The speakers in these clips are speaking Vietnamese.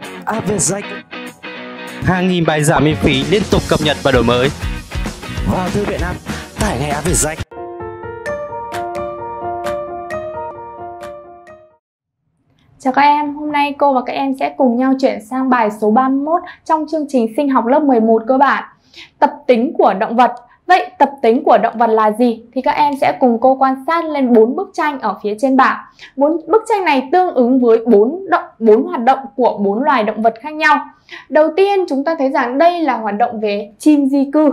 À, AVZech Hàng nghìn bài giảng miễn phí liên tục cập nhật và đổi mới. Vâng, vào thư viện app tải ngay à, AVZech. Chào các em, hôm nay cô và các em sẽ cùng nhau chuyển sang bài số 31 trong chương trình sinh học lớp 11 cơ bản. Tập tính của động vật. Vậy tập tính của động vật là gì? Thì các em sẽ cùng cô quan sát lên bốn bức tranh ở phía trên bảng. Bốn bức tranh này tương ứng với bốn động, bốn hoạt động của bốn loài động vật khác nhau. Đầu tiên, chúng ta thấy rằng đây là hoạt động về chim di cư.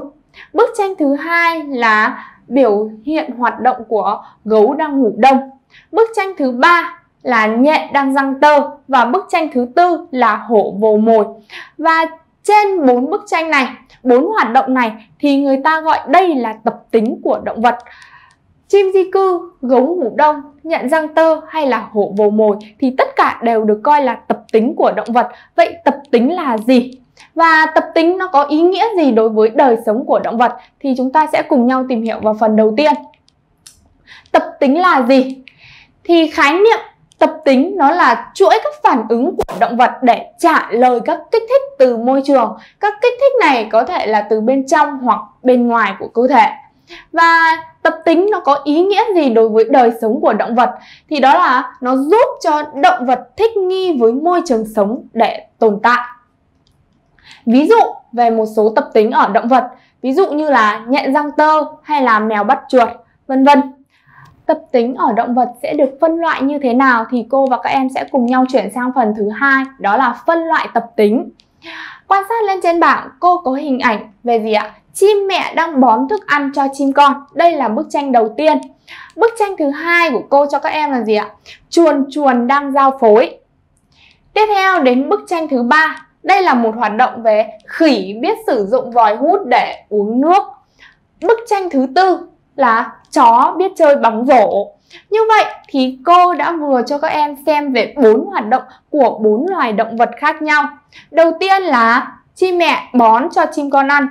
Bức tranh thứ hai là biểu hiện hoạt động của gấu đang ngủ đông. Bức tranh thứ ba là nhện đang răng tơ và bức tranh thứ tư là hổ vồ mồi. Và trên bốn bức tranh này, bốn hoạt động này thì người ta gọi đây là tập tính của động vật. Chim di cư, gấu ngủ đông, nhện răng tơ hay là hổ vồ mồi thì tất cả đều được coi là tập tính của động vật. Vậy tập tính là gì? Và tập tính nó có ý nghĩa gì đối với đời sống của động vật thì chúng ta sẽ cùng nhau tìm hiểu vào phần đầu tiên. Tập tính là gì? Thì khái niệm tập tính nó là chuỗi các phản ứng của động vật để trả lời các kích thích từ môi trường. Các kích thích này có thể là từ bên trong hoặc bên ngoài của cơ thể. Và tập tính nó có ý nghĩa gì đối với đời sống của động vật? Thì đó là nó giúp cho động vật thích nghi với môi trường sống để tồn tại. Ví dụ về một số tập tính ở động vật, ví dụ như là nhện răng tơ hay là mèo bắt chuột, vân vân. Tập tính ở động vật sẽ được phân loại như thế nào thì cô và các em sẽ cùng nhau chuyển sang phần thứ hai, đó là phân loại tập tính. Quan sát lên trên bảng, cô có hình ảnh về gì ạ? Chim mẹ đang bón thức ăn cho chim con. Đây là bức tranh đầu tiên. Bức tranh thứ hai của cô cho các em là gì ạ? Chuồn chuồn đang giao phối. Tiếp theo đến bức tranh thứ ba. Đây là một hoạt động về khỉ biết sử dụng vòi hút để uống nước. Bức tranh thứ tư là chó biết chơi bóng rổ. Như vậy thì cô đã vừa cho các em xem về bốn hoạt động của bốn loài động vật khác nhau. Đầu tiên là chim mẹ bón cho chim con ăn.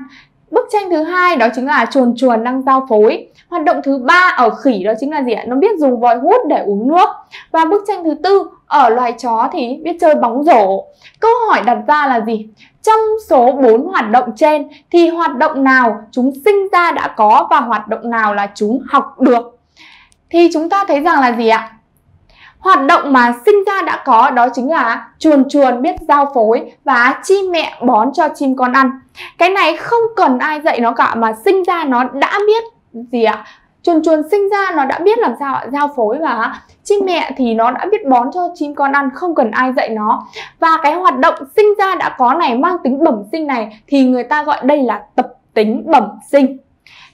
Bức tranh thứ hai đó chính là chuồn chuồn đang giao phối. Hoạt động thứ ba ở khỉ đó chính là gì ạ? Nó biết dùng vòi hút để uống nước. Và bức tranh thứ tư ở loài chó thì biết chơi bóng rổ. Câu hỏi đặt ra là gì? Trong số 4 hoạt động trên thì hoạt động nào chúng sinh ra đã có và hoạt động nào là chúng học được? Thì chúng ta thấy rằng là gì ạ? Hoạt động mà sinh ra đã có đó chính là chuồn chuồn biết giao phối và chim mẹ bón cho chim con ăn. Cái này không cần ai dạy nó cả mà sinh ra nó đã biết gì ạ? Chuồn chuồn sinh ra nó đã biết làm sao ạ? Giao phối và chim mẹ thì nó đã biết bón cho chim con ăn không cần ai dạy nó. Và cái hoạt động sinh ra đã có này mang tính bẩm sinh này thì người ta gọi đây là tập tính bẩm sinh.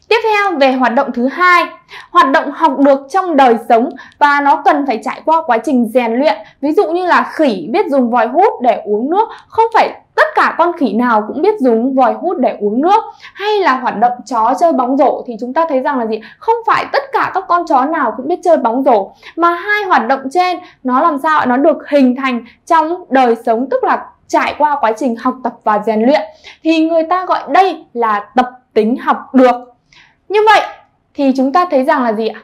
Tiếp theo về hoạt động thứ hai, hoạt động học được trong đời sống và nó cần phải trải qua quá trình rèn luyện. Ví dụ như là khỉ biết dùng vòi hút để uống nước, không phải tất cả con khỉ nào cũng biết dùng vòi hút để uống nước. Hay là hoạt động chó chơi bóng rổ thì chúng ta thấy rằng là gì? Không phải tất cả các con chó nào cũng biết chơi bóng rổ, mà hai hoạt động trên nó làm sao nó được hình thành trong đời sống, tức là trải qua quá trình học tập và rèn luyện thì người ta gọi đây là tập tính học được như vậy thì chúng ta thấy rằng là gì ạ?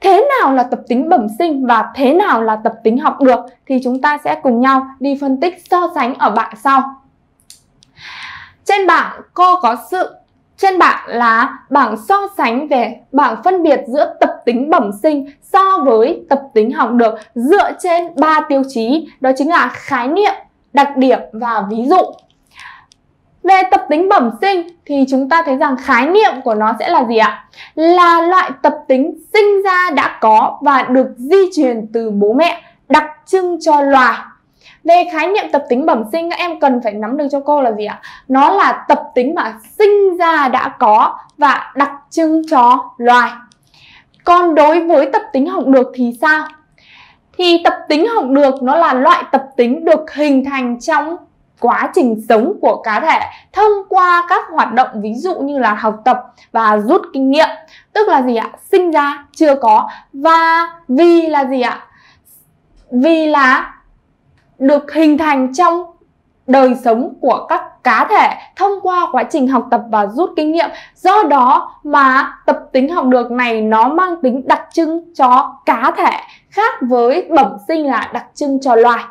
Thế nào là tập tính bẩm sinh và thế nào là tập tính học được thì chúng ta sẽ cùng nhau đi phân tích so sánh ở bảng sau. Trên bảng cô có sự trên bảng là bảng so sánh về bảng phân biệt giữa tập tính bẩm sinh so với tập tính học được dựa trên 3 tiêu chí đó chính là khái niệm, đặc điểm và ví dụ. Về tập tính bẩm sinh thì chúng ta thấy rằng khái niệm của nó sẽ là gì ạ? Là loại tập tính sinh ra đã có và được di truyền từ bố mẹ đặc trưng cho loài. Về khái niệm tập tính bẩm sinh các em cần phải nắm được cho cô là gì ạ? Nó là tập tính mà sinh ra đã có và đặc trưng cho loài. Còn đối với tập tính học được thì sao? Thì tập tính học được nó là loại tập tính được hình thành trong quá trình sống của cá thể thông qua các hoạt động, ví dụ như là học tập và rút kinh nghiệm tức là gì ạ sinh ra chưa có và vì là gì ạ vì là được hình thành trong đời sống của các cá thể thông qua quá trình học tập và rút kinh nghiệm do đó mà tập tính học được này nó mang tính đặc trưng cho cá thể khác với bẩm sinh là đặc trưng cho loài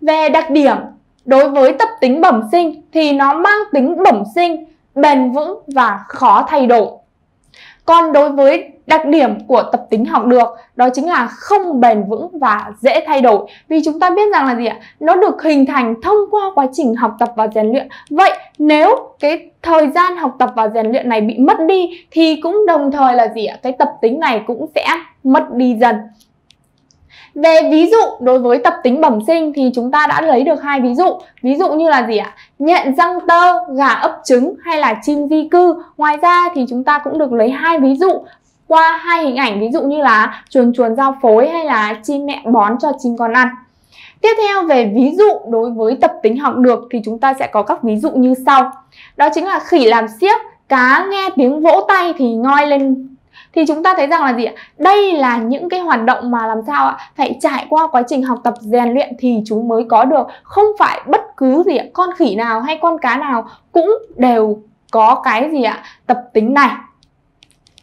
về đặc điểm đối với tập tính bẩm sinh thì nó mang tính bẩm sinh, bền vững và khó thay đổi. Còn đối với đặc điểm của tập tính học được, đó chính là không bền vững và dễ thay đổi. Vì chúng ta biết rằng là gì ạ? Nó được hình thành thông qua quá trình học tập và rèn luyện. Vậy nếu cái thời gian học tập và rèn luyện này bị mất đi thì cũng đồng thời là gì ạ? Cái tập tính này cũng sẽ mất đi dần về ví dụ đối với tập tính bẩm sinh thì chúng ta đã lấy được hai ví dụ. Ví dụ như là gì ạ? Nhện răng tơ, gà ấp trứng hay là chim di cư. Ngoài ra thì chúng ta cũng được lấy hai ví dụ qua hai hình ảnh ví dụ như là chuồn chuồn giao phối hay là chim mẹ bón cho chim con ăn. Tiếp theo về ví dụ đối với tập tính học được thì chúng ta sẽ có các ví dụ như sau. Đó chính là khỉ làm xiếc, cá nghe tiếng vỗ tay thì ngoi lên thì chúng ta thấy rằng là gì ạ? Đây là những cái hoạt động mà làm sao ạ? Phải trải qua quá trình học tập rèn luyện thì chúng mới có được. Không phải bất cứ gì ạ, con khỉ nào hay con cá nào cũng đều có cái gì ạ? Tập tính này.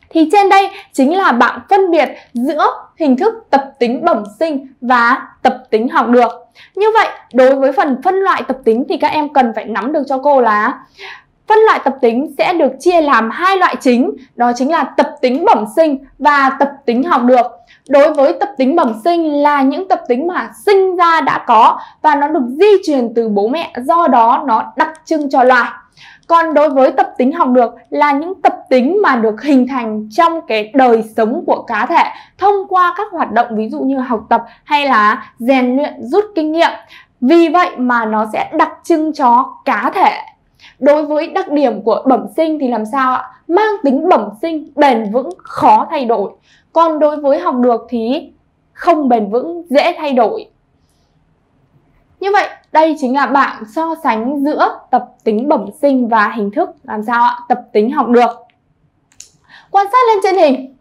Thì trên đây chính là bạn phân biệt giữa hình thức tập tính bẩm sinh và tập tính học được. Như vậy, đối với phần phân loại tập tính thì các em cần phải nắm được cho cô là Phân loại tập tính sẽ được chia làm hai loại chính, đó chính là tập tính bẩm sinh và tập tính học được. Đối với tập tính bẩm sinh là những tập tính mà sinh ra đã có và nó được di truyền từ bố mẹ, do đó nó đặc trưng cho loài. Còn đối với tập tính học được là những tập tính mà được hình thành trong cái đời sống của cá thể thông qua các hoạt động ví dụ như học tập hay là rèn luyện rút kinh nghiệm. Vì vậy mà nó sẽ đặc trưng cho cá thể Đối với đặc điểm của bẩm sinh thì làm sao ạ? Mang tính bẩm sinh, bền vững, khó thay đổi. Còn đối với học được thì không bền vững, dễ thay đổi. Như vậy, đây chính là bảng so sánh giữa tập tính bẩm sinh và hình thức làm sao ạ? Tập tính học được. Quan sát lên trên hình.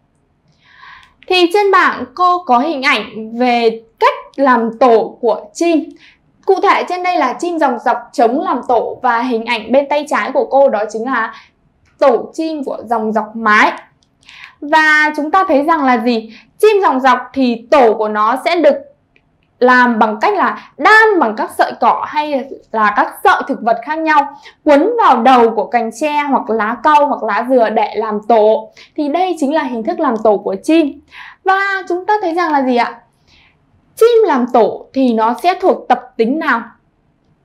Thì trên bảng cô có hình ảnh về cách làm tổ của chim. Cụ thể trên đây là chim dòng dọc chống làm tổ và hình ảnh bên tay trái của cô đó chính là tổ chim của dòng dọc mái. Và chúng ta thấy rằng là gì? Chim dòng dọc thì tổ của nó sẽ được làm bằng cách là đan bằng các sợi cỏ hay là các sợi thực vật khác nhau, quấn vào đầu của cành tre hoặc lá cau hoặc lá dừa để làm tổ thì đây chính là hình thức làm tổ của chim và chúng ta thấy rằng là gì ạ chim làm tổ thì nó sẽ thuộc tập tính nào?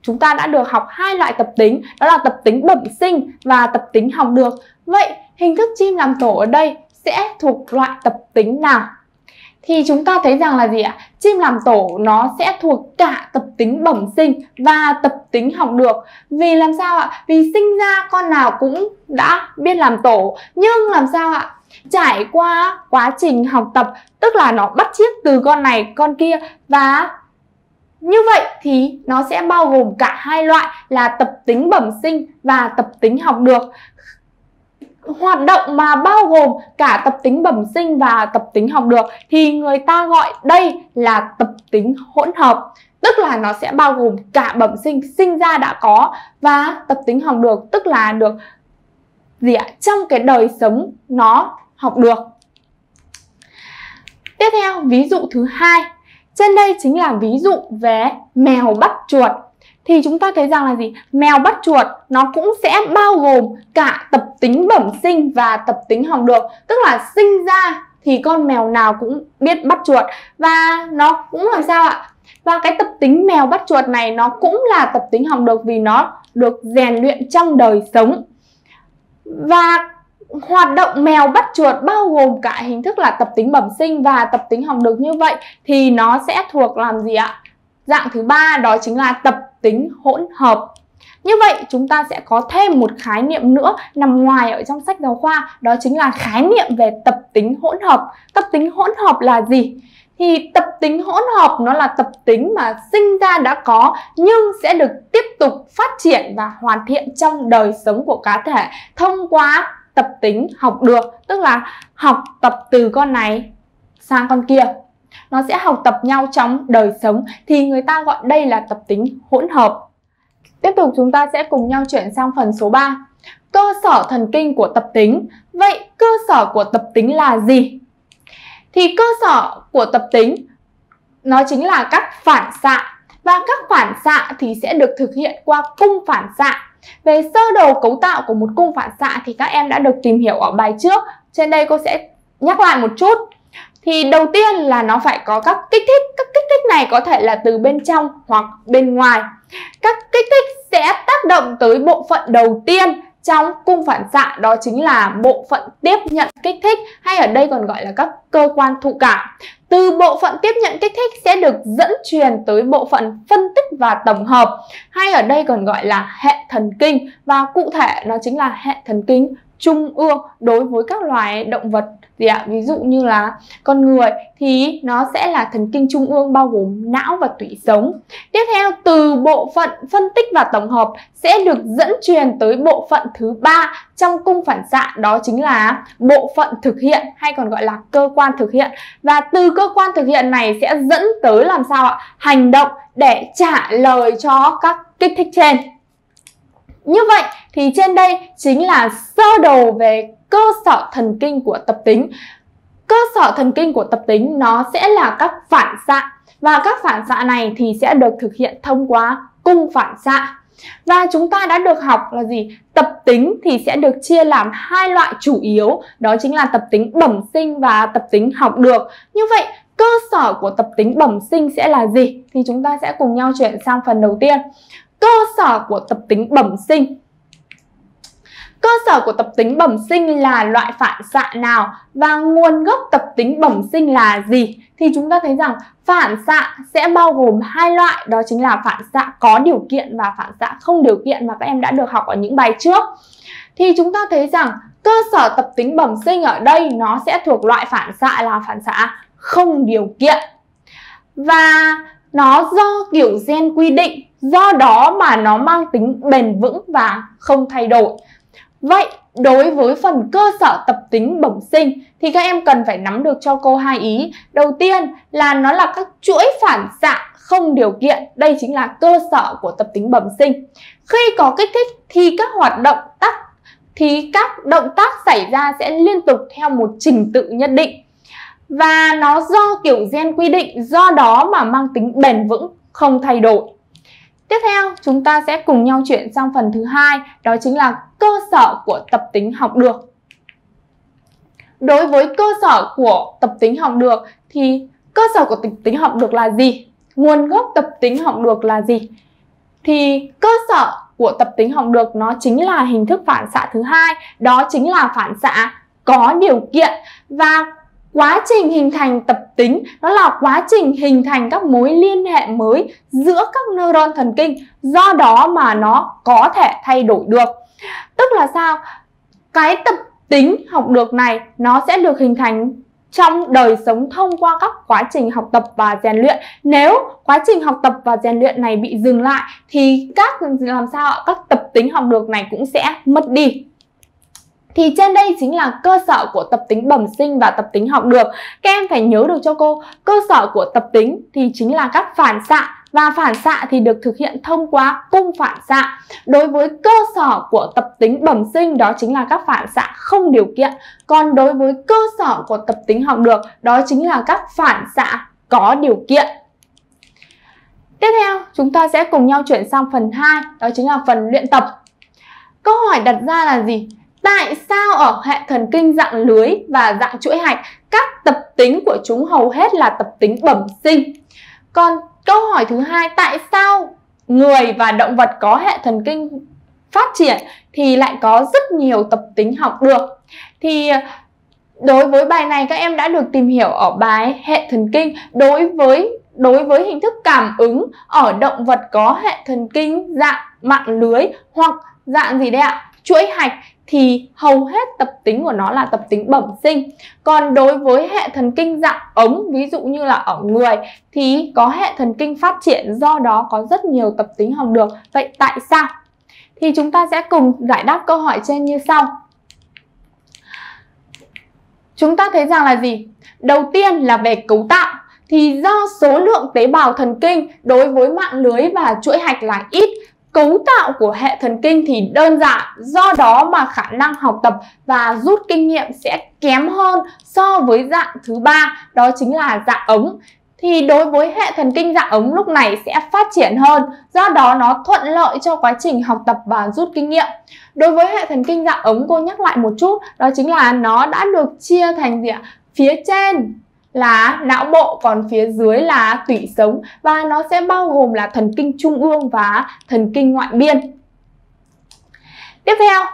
Chúng ta đã được học hai loại tập tính, đó là tập tính bẩm sinh và tập tính học được. Vậy hình thức chim làm tổ ở đây sẽ thuộc loại tập tính nào? Thì chúng ta thấy rằng là gì ạ? Chim làm tổ nó sẽ thuộc cả tập tính bẩm sinh và tập tính học được. Vì làm sao ạ? Vì sinh ra con nào cũng đã biết làm tổ, nhưng làm sao ạ? Trải qua quá trình học tập, tức là nó bắt chước từ con này, con kia, và như vậy thì nó sẽ bao gồm cả hai loại là tập tính bẩm sinh và tập tính học được. Hoạt động mà bao gồm cả tập tính bẩm sinh và tập tính học được thì người ta gọi đây là tập tính hỗn hợp, tức là nó sẽ bao gồm cả bẩm sinh sinh ra đã có và tập tính học được, tức là được gì ạ? Trong cái đời sống nó học được. Tiếp theo, ví dụ thứ hai. Trên đây chính là ví dụ về mèo bắt chuột. Thì chúng ta thấy rằng là gì? Mèo bắt chuột nó cũng sẽ bao gồm cả tập tính bẩm sinh và tập tính học được. Tức là sinh ra thì con mèo nào cũng biết bắt chuột. Và nó cũng làm sao ạ? Và cái tập tính mèo bắt chuột này nó cũng là tập tính học được vì nó được rèn luyện trong đời sống. Và hoạt động mèo bắt chuột bao gồm cả hình thức là tập tính bẩm sinh và tập tính học được như vậy thì nó sẽ thuộc làm gì ạ? Dạng thứ ba đó chính là tập tính hỗn hợp. Như vậy, chúng ta sẽ có thêm một khái niệm nữa nằm ngoài ở trong sách giáo khoa, đó chính là khái niệm về tập tính hỗn hợp. Tập tính hỗn hợp là gì? Thì tập tính hỗn hợp nó là tập tính mà sinh ra đã có, nhưng sẽ được tiếp tục phát triển và hoàn thiện trong đời sống của cá thể thông qua tập tính học được, tức là học tập từ con này sang con kia. Nó sẽ học tập nhau trong đời sống. Thì người ta gọi đây là tập tính hỗn hợp. Tiếp tục chúng ta sẽ cùng nhau chuyển sang phần số 3 cơ sở thần kinh của tập tính. Vậy cơ sở của tập tính là gì? Thì cơ sở của tập tính, nó chính là các phản xạ. Và các phản xạ thì sẽ được thực hiện qua cung phản xạ. Về sơ đồ cấu tạo của một cung phản xạ thì các em đã được tìm hiểu ở bài trước. Trên đây cô sẽ nhắc lại một chút. Thì đầu tiên là nó phải có các kích thích. Các kích thích này có thể là từ bên trong hoặc bên ngoài. Các kích thích sẽ tác động tới bộ phận đầu tiên trong cung phản xạ, đó chính là bộ phận tiếp nhận kích thích, hay ở đây còn gọi là các cơ quan thụ cảm. Từ bộ phận tiếp nhận kích thích sẽ được dẫn truyền tới bộ phận phân tích và tổng hợp, hay ở đây còn gọi là hệ thần kinh và cụ thể nó chính là hệ thần kinh trung ương đối với các loài động vật gì ạ? Ví dụ như là con người thì nó sẽ là thần kinh trung ương bao gồm não và tủy sống. Tiếp theo, từ bộ phận phân tích và tổng hợp sẽ được dẫn truyền tới bộ phận thứ ba trong cung phản xạ đó chính là bộ phận thực hiện hay còn gọi là cơ quan thực hiện và từ cơ quan thực hiện này sẽ dẫn tới làm sao ạ? Hành động để trả lời cho các kích thích trên. Như vậy thì trên đây chính là sơ đồ về cơ sở thần kinh của tập tính. Cơ sở thần kinh của tập tính nó sẽ là các phản xạ và các phản xạ này thì sẽ được thực hiện thông qua cung phản xạ. Và chúng ta đã được học là gì? Tập tính thì sẽ được chia làm hai loại chủ yếu, đó chính là tập tính bẩm sinh và tập tính học được. Như vậy, cơ sở của tập tính bẩm sinh sẽ là gì? Thì chúng ta sẽ cùng nhau chuyển sang phần đầu tiên. Cơ sở của tập tính bẩm sinh Cơ sở của tập tính bẩm sinh là loại phản xạ nào và nguồn gốc tập tính bẩm sinh là gì? Thì chúng ta thấy rằng phản xạ sẽ bao gồm hai loại đó chính là phản xạ có điều kiện và phản xạ không điều kiện mà các em đã được học ở những bài trước. Thì chúng ta thấy rằng cơ sở tập tính bẩm sinh ở đây nó sẽ thuộc loại phản xạ là phản xạ không điều kiện. Và nó do kiểu gen quy định, do đó mà nó mang tính bền vững và không thay đổi. Vậy đối với phần cơ sở tập tính bẩm sinh thì các em cần phải nắm được cho cô hai ý. Đầu tiên là nó là các chuỗi phản xạ không điều kiện. Đây chính là cơ sở của tập tính bẩm sinh. Khi có kích thích thì các hoạt động tác thì các động tác xảy ra sẽ liên tục theo một trình tự nhất định. Và nó do kiểu gen quy định, do đó mà mang tính bền vững, không thay đổi. Tiếp theo, chúng ta sẽ cùng nhau chuyển sang phần thứ hai, đó chính là cơ sở của tập tính học được. Đối với cơ sở của tập tính học được thì cơ sở của tập tính học được là gì? Nguồn gốc tập tính học được là gì? Thì cơ sở của tập tính học được nó chính là hình thức phản xạ thứ hai, đó chính là phản xạ có điều kiện và quá trình hình thành tập tính, nó là quá trình hình thành các mối liên hệ mới giữa các neuron thần kinh. Do đó mà nó có thể thay đổi được. Tức là sao? Cái tập tính học được này, nó sẽ được hình thành trong đời sống thông qua các quá trình học tập và rèn luyện. Nếu quá trình học tập và rèn luyện này bị dừng lại, thì các làm sao các tập tính học được này cũng sẽ mất đi thì trên đây chính là cơ sở của tập tính bẩm sinh và tập tính học được. Các em phải nhớ được cho cô, cơ sở của tập tính thì chính là các phản xạ và phản xạ thì được thực hiện thông qua cung phản xạ. Đối với cơ sở của tập tính bẩm sinh đó chính là các phản xạ không điều kiện. Còn đối với cơ sở của tập tính học được đó chính là các phản xạ có điều kiện. Tiếp theo, chúng ta sẽ cùng nhau chuyển sang phần 2, đó chính là phần luyện tập. Câu hỏi đặt ra là gì? Tại sao ở hệ thần kinh dạng lưới và dạng chuỗi hạch các tập tính của chúng hầu hết là tập tính bẩm sinh? Còn câu hỏi thứ hai, tại sao người và động vật có hệ thần kinh phát triển thì lại có rất nhiều tập tính học được? Thì đối với bài này các em đã được tìm hiểu ở bài hệ thần kinh đối với đối với hình thức cảm ứng ở động vật có hệ thần kinh dạng mạng lưới hoặc dạng gì đấy ạ? chuỗi hạch thì hầu hết tập tính của nó là tập tính bẩm sinh. Còn đối với hệ thần kinh dạng ống, ví dụ như là ở người thì có hệ thần kinh phát triển do đó có rất nhiều tập tính học được. Vậy tại sao? Thì chúng ta sẽ cùng giải đáp câu hỏi trên như sau. Chúng ta thấy rằng là gì? Đầu tiên là về cấu tạo thì do số lượng tế bào thần kinh đối với mạng lưới và chuỗi hạch là ít cấu tạo của hệ thần kinh thì đơn giản do đó mà khả năng học tập và rút kinh nghiệm sẽ kém hơn so với dạng thứ ba đó chính là dạng ống thì đối với hệ thần kinh dạng ống lúc này sẽ phát triển hơn, do đó nó thuận lợi cho quá trình học tập và rút kinh nghiệm. Đối với hệ thần kinh dạng ống cô nhắc lại một chút, đó chính là nó đã được chia thành gì ạ? Phía trên là não bộ còn phía dưới là tủy sống và nó sẽ bao gồm là thần kinh trung ương và thần kinh ngoại biên. Tiếp theo,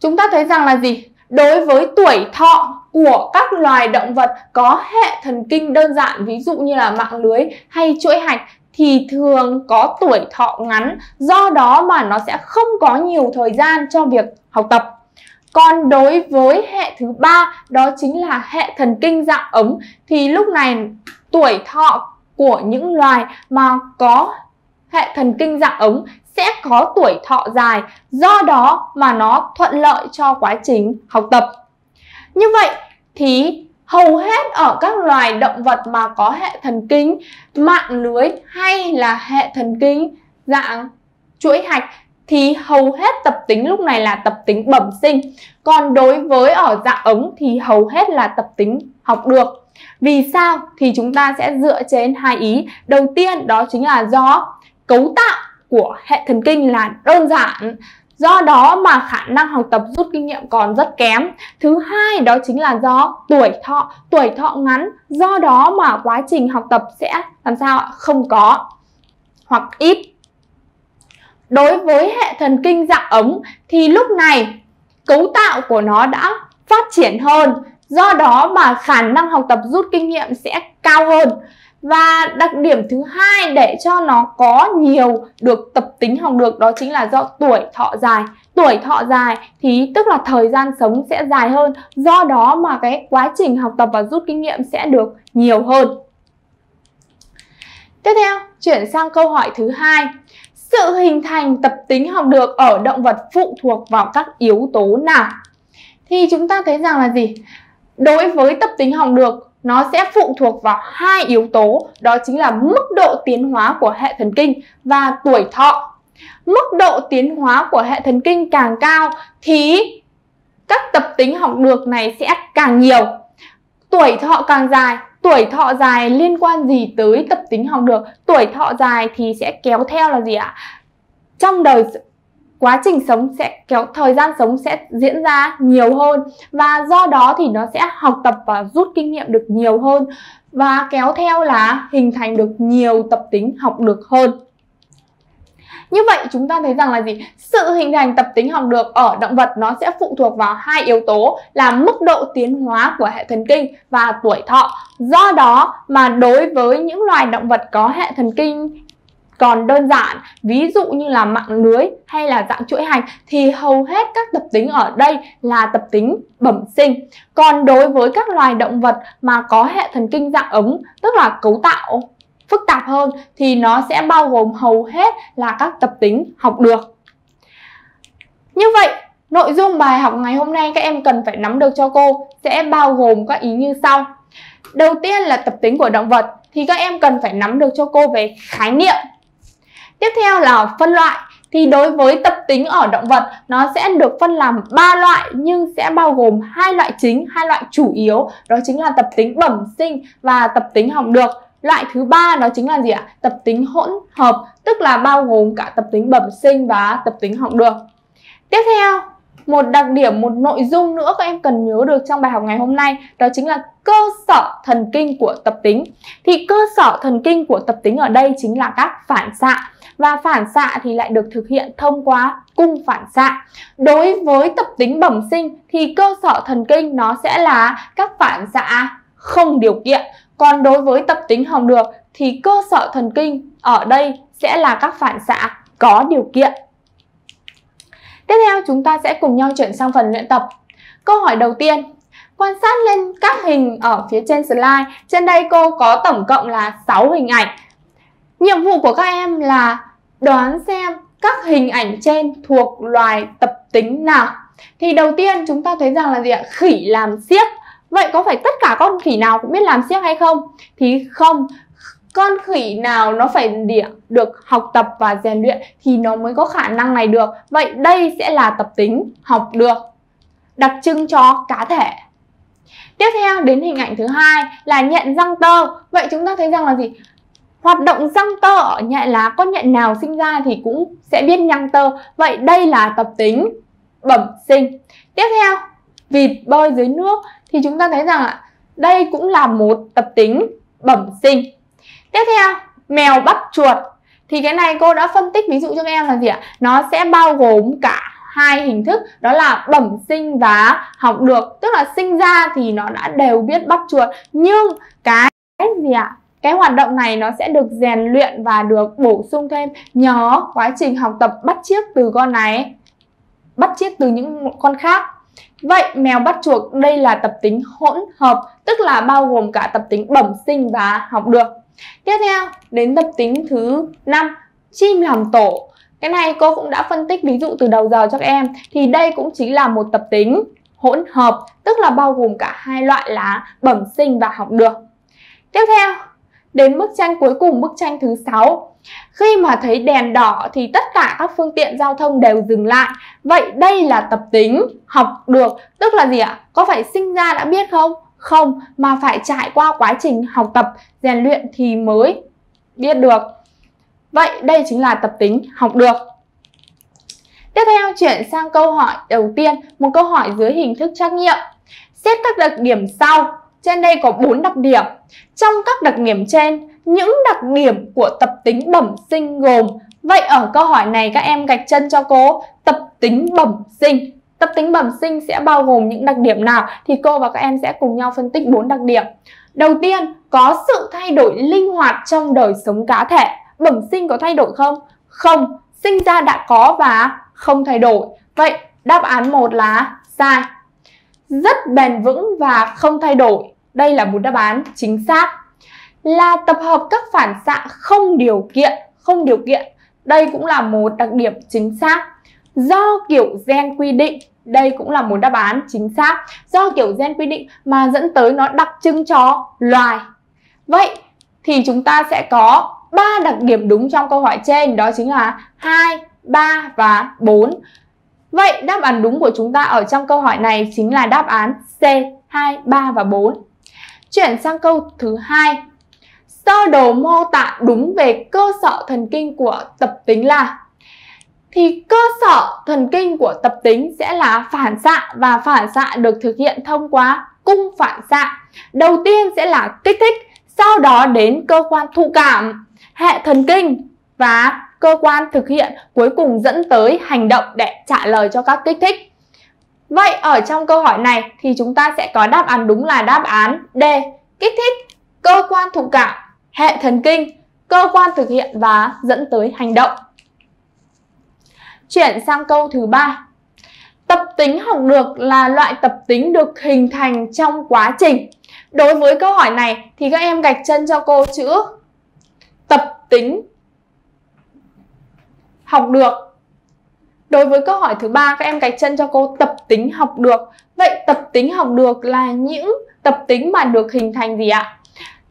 chúng ta thấy rằng là gì? Đối với tuổi thọ của các loài động vật có hệ thần kinh đơn giản ví dụ như là mạng lưới hay chuỗi hạch thì thường có tuổi thọ ngắn do đó mà nó sẽ không có nhiều thời gian cho việc học tập còn đối với hệ thứ ba, đó chính là hệ thần kinh dạng ống thì lúc này tuổi thọ của những loài mà có hệ thần kinh dạng ống sẽ có tuổi thọ dài, do đó mà nó thuận lợi cho quá trình học tập. Như vậy thì hầu hết ở các loài động vật mà có hệ thần kinh, mạng lưới hay là hệ thần kinh dạng chuỗi hạch thì hầu hết tập tính lúc này là tập tính bẩm sinh. Còn đối với ở dạng ống thì hầu hết là tập tính học được. Vì sao? Thì chúng ta sẽ dựa trên hai ý. Đầu tiên đó chính là do cấu tạo của hệ thần kinh là đơn giản Do đó mà khả năng học tập rút kinh nghiệm còn rất kém. Thứ hai đó chính là do tuổi thọ, tuổi thọ ngắn. Do đó mà quá trình học tập sẽ làm sao ạ? Không có hoặc ít. Đối với hệ thần kinh dạng ống thì lúc này cấu tạo của nó đã phát triển hơn. Do đó mà khả năng học tập rút kinh nghiệm sẽ cao hơn. Và đặc điểm thứ hai để cho nó có nhiều được tập tính học được đó chính là do tuổi thọ dài. Tuổi thọ dài thì tức là thời gian sống sẽ dài hơn, do đó mà cái quá trình học tập và rút kinh nghiệm sẽ được nhiều hơn. Tiếp theo, chuyển sang câu hỏi thứ hai. Sự hình thành tập tính học được ở động vật phụ thuộc vào các yếu tố nào? Thì chúng ta thấy rằng là gì? Đối với tập tính học được, nó sẽ phụ thuộc vào hai yếu tố, đó chính là mức độ tiến hóa của hệ thần kinh và tuổi thọ mức độ tiến hóa của hệ thần kinh càng cao thì các tập tính học được này sẽ càng nhiều tuổi thọ càng dài tuổi thọ dài liên quan gì tới tập tính học được tuổi thọ dài thì sẽ kéo theo là gì ạ trong đời quá trình sống sẽ kéo, thời gian sống sẽ diễn ra nhiều hơn và do đó thì nó sẽ học tập và rút kinh nghiệm được nhiều hơn và kéo theo là hình thành được nhiều tập tính học được hơn. Như vậy chúng ta thấy rằng là gì? Sự hình thành tập tính học được ở động vật nó sẽ phụ thuộc vào hai yếu tố là mức độ tiến hóa của hệ thần kinh và tuổi thọ. Do đó mà đối với những loài động vật có hệ thần kinh còn đơn giản, ví dụ như là mạng lưới hay là dạng chuỗi hành, thì hầu hết các tập tính ở đây là tập tính bẩm sinh còn đối với các loài động vật mà có hệ thần kinh dạng ống, tức là cấu tạo phức tạp hơn thì nó sẽ bao gồm hầu hết là các tập tính học được. Như vậy nội dung bài học ngày hôm nay các em cần phải nắm được cho cô sẽ bao gồm các ý như sau. Đầu tiên là tập tính của động vật thì các em cần phải nắm được cho cô về khái niệm. Tiếp theo là phân loại thì đối với tập tính ở động vật nó sẽ được phân làm 3 loại nhưng sẽ bao gồm hai loại chính, hai loại chủ yếu đó chính là tập tính bẩm sinh và tập tính học được. Loại thứ ba đó chính là gì ạ? Tập tính hỗn hợp, tức là bao gồm cả tập tính bẩm sinh và tập tính học được. Tiếp theo, một đặc điểm, một nội dung nữa các em cần nhớ được trong bài học ngày hôm nay đó chính là cơ sở thần kinh của tập tính. Thì cơ sở thần kinh của tập tính ở đây chính là các phản xạ và phản xạ thì lại được thực hiện thông qua cung phản xạ. Đối với tập tính bẩm sinh thì cơ sở thần kinh nó sẽ là các phản xạ không điều kiện. Còn đối với tập tính học được thì cơ sở thần kinh ở đây sẽ là các phản xạ có điều kiện. Tiếp theo chúng ta sẽ cùng nhau chuyển sang phần luyện tập. Câu hỏi đầu tiên, quan sát lên các hình ở phía trên slide. Trên đây cô có tổng cộng là 6 hình ảnh. Nhiệm vụ của các em là đoán xem các hình ảnh trên thuộc loài tập tính nào. Thì đầu tiên chúng ta thấy rằng là gì ạ? Khỉ làm xiếc. Vậy có phải tất cả con khỉ nào cũng biết làm xiếc hay không? Thì không. Con khỉ nào nó phải được học tập và rèn luyện thì nó mới có khả năng này được. Vậy đây sẽ là tập tính học được. Đặc trưng cho cá thể. Tiếp theo đến hình ảnh thứ hai là nhện răng tơ. Vậy chúng ta thấy rằng là gì? Hoạt động răng tơ ở nhẹ lá con nhện nào sinh ra thì cũng sẽ biết nhăng tơ. Vậy đây là tập tính bẩm sinh. Tiếp theo, vịt bơi dưới nước thì chúng ta thấy rằng ạ, đây cũng là một tập tính bẩm sinh. Tiếp theo, mèo bắt chuột. Thì cái này cô đã phân tích ví dụ cho các em là gì ạ? Nó sẽ bao gồm cả hai hình thức đó là bẩm sinh và học được. Tức là sinh ra thì nó đã đều biết bắt chuột. Nhưng cái gì ạ? Cái hoạt động này nó sẽ được rèn luyện và được bổ sung thêm nhờ quá trình học tập bắt chiếc từ con này bắt chiếc từ những con khác. Vậy mèo bắt chuột đây là tập tính hỗn hợp, tức là bao gồm cả tập tính bẩm sinh và học được. Tiếp theo, đến tập tính thứ 5, chim làm tổ. Cái này cô cũng đã phân tích ví dụ từ đầu giờ cho các em thì đây cũng chính là một tập tính hỗn hợp, tức là bao gồm cả hai loại là bẩm sinh và học được. Tiếp theo, đến bức tranh cuối cùng, bức tranh thứ 6. Khi mà thấy đèn đỏ thì tất cả các phương tiện giao thông đều dừng lại. Vậy đây là tập tính học được, tức là gì ạ? Có phải sinh ra đã biết không? Không, mà phải trải qua quá trình học tập, rèn luyện thì mới biết được. Vậy đây chính là tập tính học được. Tiếp theo chuyển sang câu hỏi đầu tiên, một câu hỏi dưới hình thức trắc nghiệm. Xét các đặc điểm sau. Trên đây có 4 đặc điểm. Trong các đặc điểm trên, những đặc điểm của tập tính bẩm sinh gồm Vậy ở câu hỏi này các em gạch chân cho cô tập tính bẩm sinh. Tập tính bẩm sinh sẽ bao gồm những đặc điểm nào thì cô và các em sẽ cùng nhau phân tích 4 đặc điểm. Đầu tiên, có sự thay đổi linh hoạt trong đời sống cá thể bẩm sinh có thay đổi không? Không, sinh ra đã có và không thay đổi. Vậy đáp án 1 là sai. Rất bền vững và không thay đổi. Đây là một đáp án chính xác. Là tập hợp các phản xạ không điều kiện, không điều kiện. Đây cũng là một đặc điểm chính xác. Do kiểu gen quy định, đây cũng là một đáp án chính xác. Do kiểu gen quy định mà dẫn tới nó đặc trưng cho loài. Vậy thì chúng ta sẽ có ba đặc điểm đúng trong câu hỏi trên đó chính là 2, 3 và 4. Vậy đáp án đúng của chúng ta ở trong câu hỏi này chính là đáp án C, 2, 3 và 4. Chuyển sang câu thứ hai. Sơ đồ mô tả đúng về cơ sở thần kinh của tập tính là thì cơ sở thần kinh của tập tính sẽ là phản xạ và phản xạ được thực hiện thông qua cung phản xạ. Đầu tiên sẽ là kích thích, sau đó đến cơ quan thụ cảm hệ thần kinh và cơ quan thực hiện cuối cùng dẫn tới hành động để trả lời cho các kích thích. Vậy ở trong câu hỏi này thì chúng ta sẽ có đáp án đúng là đáp án D. Kích thích, cơ quan thụ cảm, hệ thần kinh, cơ quan thực hiện và dẫn tới hành động. Chuyển sang câu thứ ba. Tập tính học được là loại tập tính được hình thành trong quá trình. Đối với câu hỏi này thì các em gạch chân cho cô chữ tập tính học được Đối với câu hỏi thứ ba các em gạch chân cho cô tập tính học được. Vậy tập tính học được là những tập tính mà được hình thành gì ạ?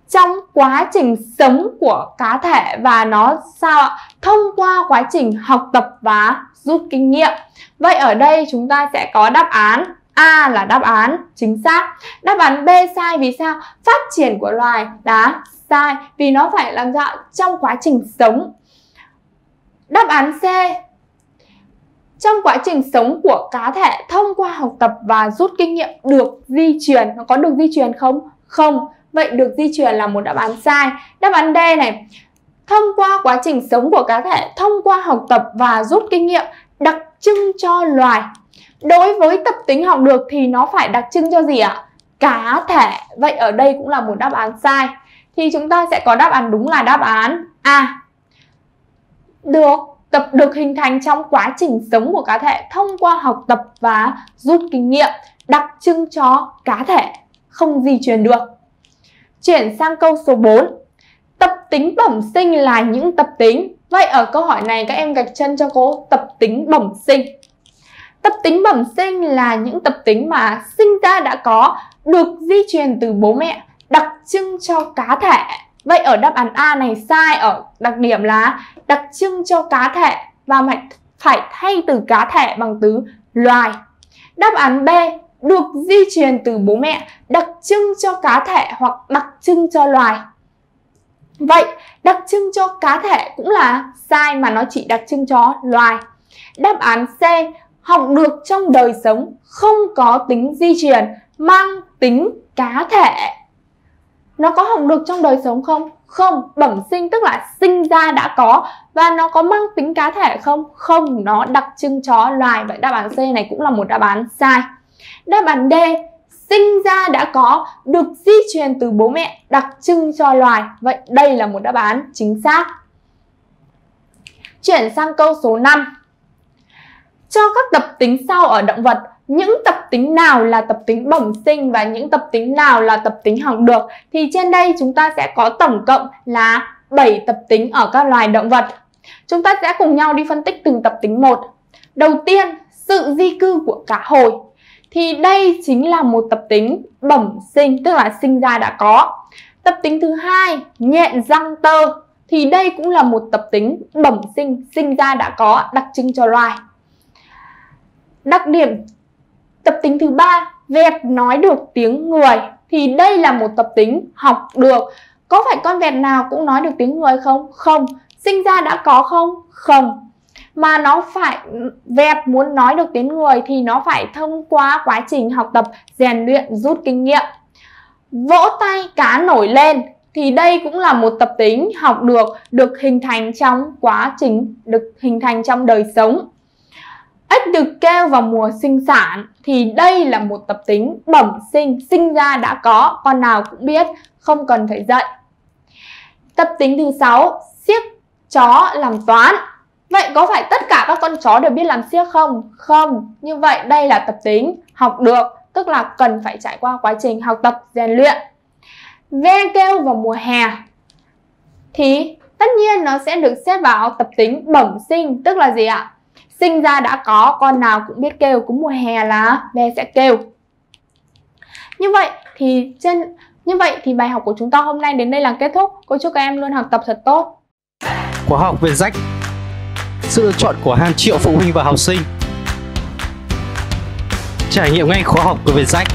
Trong quá trình sống của cá thể và nó sao ạ? Thông qua quá trình học tập và rút kinh nghiệm. Vậy ở đây chúng ta sẽ có đáp án A là đáp án chính xác. Đáp án B sai vì sao? Phát triển của loài đá sai vì nó phải làm sao trong quá trình sống. Đáp án C trong quá trình sống của cá thể, thông qua học tập và rút kinh nghiệm được di truyền nó có được di truyền không không vậy được di truyền là một đáp án sai. Đáp án D này thông qua quá trình sống của cá thể thông qua học tập và rút kinh nghiệm đặc trưng cho loài. Đối với tập tính học được thì nó phải đặc trưng cho gì ạ? Cá thể. Vậy ở đây cũng là một đáp án sai. Thì chúng ta sẽ có đáp án đúng là đáp án A. Được, tập được hình thành trong quá trình sống của cá thể thông qua học tập và rút kinh nghiệm đặc trưng cho cá thể, không di truyền được. Chuyển sang câu số 4. Tập tính bẩm sinh là những tập tính. Vậy ở câu hỏi này các em gạch chân cho cô tập tính bẩm sinh. Tập tính bẩm sinh là những tập tính mà sinh ra đã có, được di truyền từ bố mẹ đặc trưng cho cá thể. Vậy ở đáp án A này sai ở đặc điểm là đặc trưng cho cá thể và phải phải thay từ cá thể bằng từ loài. Đáp án B được di truyền từ bố mẹ đặc trưng cho cá thể hoặc đặc trưng cho loài. Vậy, đặc trưng cho cá thể cũng là sai mà nó chỉ đặc trưng cho loài. Đáp án C, học được trong đời sống không có tính di truyền, mang tính cá thể. Nó có học được trong đời sống không? Không, bẩm sinh tức là sinh ra đã có và nó có mang tính cá thể không? Không, nó đặc trưng cho loài. Vậy đáp án C này cũng là một đáp án sai. Đáp án D, sinh ra đã có, được di truyền từ bố mẹ, đặc trưng cho loài. Vậy đây là một đáp án chính xác. Chuyển sang câu số 5. Cho các tập tính sau ở động vật, những tập tính nào là tập tính bẩm sinh và những tập tính nào là tập tính học được thì trên đây chúng ta sẽ có tổng cộng là 7 tập tính ở các loài động vật. Chúng ta sẽ cùng nhau đi phân tích từng tập tính một. Đầu tiên, sự di cư của cá hồi thì đây chính là một tập tính bẩm sinh tức là sinh ra đã có. Tập tính thứ hai, nhện răng tơ thì đây cũng là một tập tính bẩm sinh sinh ra đã có đặc trưng cho loài. Đặc điểm tập tính thứ ba, vẹt nói được tiếng người thì đây là một tập tính học được. Có phải con vẹt nào cũng nói được tiếng người không? Không. Sinh ra đã có không? Không mà nó phải vẹt muốn nói được tiếng người thì nó phải thông qua quá trình học tập, rèn luyện, rút kinh nghiệm. Vỗ tay cá nổi lên thì đây cũng là một tập tính học được được hình thành trong quá trình, được hình thành trong đời sống. Ếch được kêu vào mùa sinh sản thì đây là một tập tính bẩm sinh sinh ra đã có, con nào cũng biết, không cần phải dạy. Tập tính thứ sáu siết chó làm toán. Vậy có phải tất cả các con chó đều biết làm siếc không? Không, như vậy đây là tập tính học được, tức là cần phải trải qua quá trình học tập rèn luyện. Ve kêu vào mùa hè thì tất nhiên nó sẽ được xếp vào tập tính bẩm sinh, tức là gì ạ? Sinh ra đã có, con nào cũng biết kêu, cũng mùa hè là ve sẽ kêu. Như vậy thì trên như vậy thì bài học của chúng ta hôm nay đến đây là kết thúc. Cô chúc các em luôn học tập thật tốt. Khóa học viên rách sự lựa chọn của hàng triệu phụ huynh và học sinh. Trải nghiệm ngay khóa học của Vietjet